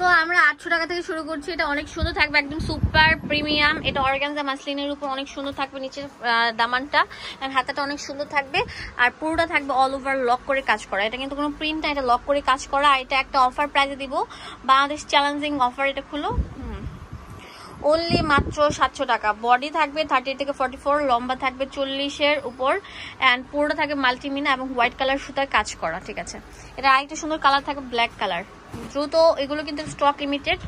তো আমরা আটশো টাকা থেকে শুরু করছি। এটা অনেক সুন্দর থাকবে, একদম সুপার প্রিমিয়াম। এটা অর্গানজা মাসলিনের উপর অনেক সুন্দর থাকবে, নিচের দামানটা। হাতাটা অনেক সুন্দর থাকবে। আর পুরোটা থাকবে অল ওভার লক করে কাজ করা। এটা কিন্তু কোনো প্রিন্ট না, এটা লক করে কাজ করা। এটা একটা অফার প্রাইজে দিব। বাংলাদেশ চ্যালেঞ্জিং অফার এটা খুলো। অনলি মাত্র সাতশো টাকা। বডি থাকবে থার্টি থেকে ফর্টি ফোর লম্বা থাকবে চল্লিশের উপর অ্যান্ড পুরোটা থাকবে মাল্টিমিনা এবং হোয়াইট কালার সুতার কাজ করা, ঠিক আছে? এটা আরেকটা সুন্দর কালার থাকবে ব্ল্যাক কালার দ্রুত এগুলো কিন্তু স্টক লিমিটেড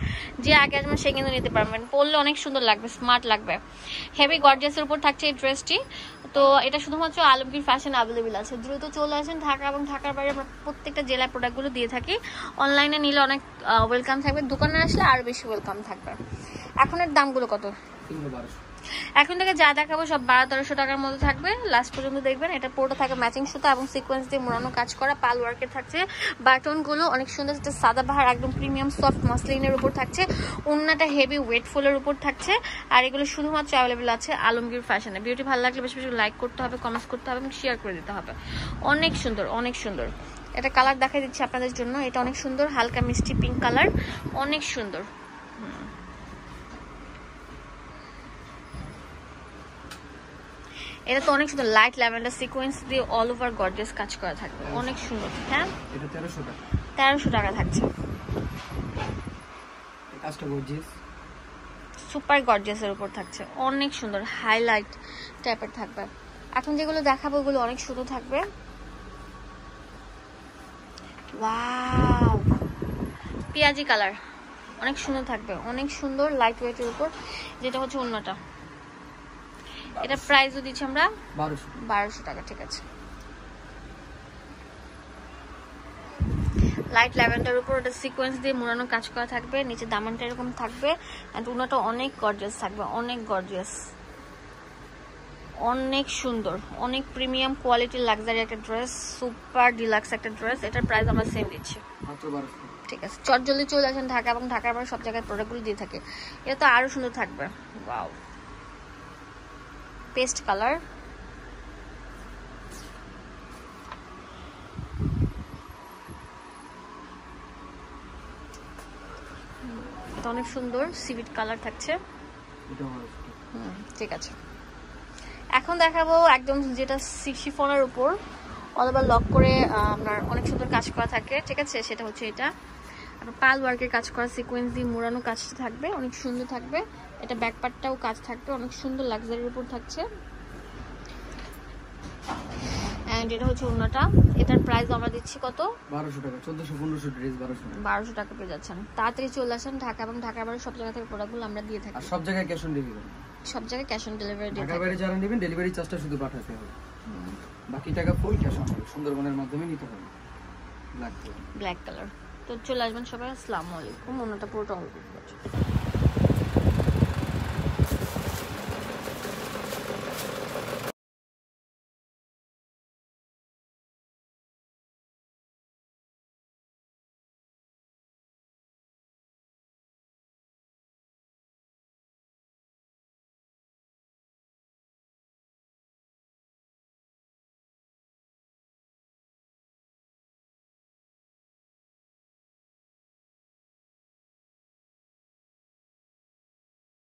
যে আগে আসবেন সে কিন্তু নিতে পারবেন পরলে অনেক সুন্দর লাগবে স্মার্ট লাগবে। হেভি গর্জিয়াসের উপর থাকছে এই ড্রেসটি তো এটা শুধুমাত্র আলমগীর ফ্যাশন অ্যাভেলেবেল আছে। দ্রুত চলে আসেন ঢাকা এবং ঢাকার বাইরে আমরা প্রত্যেকটা জেলার প্রোডাক্টগুলো দিয়ে থাকি। অনলাইনে নিলে অনেক ওয়েলকাম থাকবে। দোকানে আসলে আরও বেশি ওয়েলকাম থাকবে। এখনের দামগুলো কত? এখন থেকে যা দেখাবো সব বারো তেরোশো টাকার মধ্যে থাকবে। লাস্ট পর্যন্ত দেখবেন, এটা পুরোটা থাকে ম্যাচিং সুতা এবং সিকোয়েন্স দিয়ে মোড়ানো কাজ করা। পাল ওয়ার্কের থাকছে। বাটনগুলো অনেক সুন্দর একটা সাদা বাহার একদম প্রিমিয়াম সফট মসলিনের উপর থাকছে। অন্যটা হেভি ওয়েটফুলের উপর থাকছে। আর এগুলো শুধুমাত্র অ্যাভেলেবেল আছে আলমগীর ফ্যাশনে বিউটি ভালো লাগলে বেশি বেশি লাইক করতে হবে কমেন্টস করতে হবে এবং শেয়ার করে দিতে হবে। অনেক সুন্দর অনেক সুন্দর। এটা কালার দেখাই দিচ্ছি আপনাদের জন্য। এটা অনেক সুন্দর, হালকা মিষ্টি পিঙ্ক কালার অনেক সুন্দর। এটা তো অনেক সুন্দর লাইট ল্যাভেন্ডার সিকোয়েন্স দিয়ে অল ওভার গর্জিয়াস কাজ করা থাকবে। অনেক সুন্দর হ্যাঁ? এটা তেরোশো টাকা। তেরোশো টাকা থাকছে। কাজটা গর্জিয়াস সুপার গর্জিয়াসের উপর থাকছে। অনেক সুন্দর হাইলাইট টাইপের থাকবে। এখন যেগুলো দেখাবো ওগুলো অনেক সুন্দর থাকবে। ওয়াও পেঁয়াজি কালার অনেক সুন্দর থাকবে অনেক সুন্দর লাইট ওয়েটের উপর যেটা হচ্ছে অন্যটা। এটা প্রাইসও দিচ্ছি আমরা বারোশো। টাকা ঠিক আছে। লাইট ল্যাভেন্ডার উপর ওটা সিকোয়েন্স দিয়ে মোড়ানো কাজ করা থাকবে নিচে দামানটা এরকম থাকবে অ্যান্ড উনাটা অনেক গর্জিয়াস থাকবে অনেক গর্জিয়াস অনেক সুন্দর অনেক প্রিমিয়াম কোয়ালিটির লাক্সারি একটা ড্রেস সুপার ডিলাক্স একটা ড্রেস এটার প্রাইস আমরা সেম দিচ্ছি। ঠিক আছে চট জলদি চলে আসেন ঢাকা এবং ঢাকার পরে সব জায়গায় প্রোডাক্টগুলো দিয়ে থাকে। এটা তো আরও সুন্দর থাকবে। Wow paste colour. এটা অনেক সুন্দর সিভিট কালার থাকছে। হুম, ঠিক আছে। এখন দেখাবো একদম যেটা শিফনের উপর অথবা লক করে আপনার অনেক সুন্দর কাজ করা থাকে ঠিক আছে? সেটা হচ্ছে এটা। পাল ওয়ার্কের কাজ করা সিকোয়েন্স দিয়ে মোড়ানো কাজটা থাকবে অনেক সুন্দর থাকবে। এটা ব্যাক পার্টটাও কাজ থাকবে অনেক সুন্দর লাক্সারির উপর থাকছে। অ্যান্ড এটা হচ্ছে অন্যটা এটার প্রাইস আমরা দিচ্ছি কত? বারোশো টাকা চোদ্দশো পনেরোশো ড্রেস বারোশো টাকা। বারোশো টাকা পেয়ে যাচ্ছেন। তাড়াতাড়ি চলে আসেন ঢাকা এবং ঢাকার বাইরে সব জায়গা থেকে প্রোডাক্টগুলো আমরা দিয়ে থাকি। সব জায়গায় ক্যাশ অন ডেলিভারি সব জায়গায় ক্যাশ অন ডেলিভারি ঢাকার বাইরে যারা নেবেন ডেলিভারি চার্জটা শুধু পাঠাতে হবে। বাকি টাকা ফুল ক্যাশ অন সুন্দরবনের মাধ্যমে নিতে হবে। ব্ল্যাক ব্ল্যাক কালার তো চলে আসবেন সবাই আসসালামু আলাইকুম। অন্যটা পুরোটা অল্প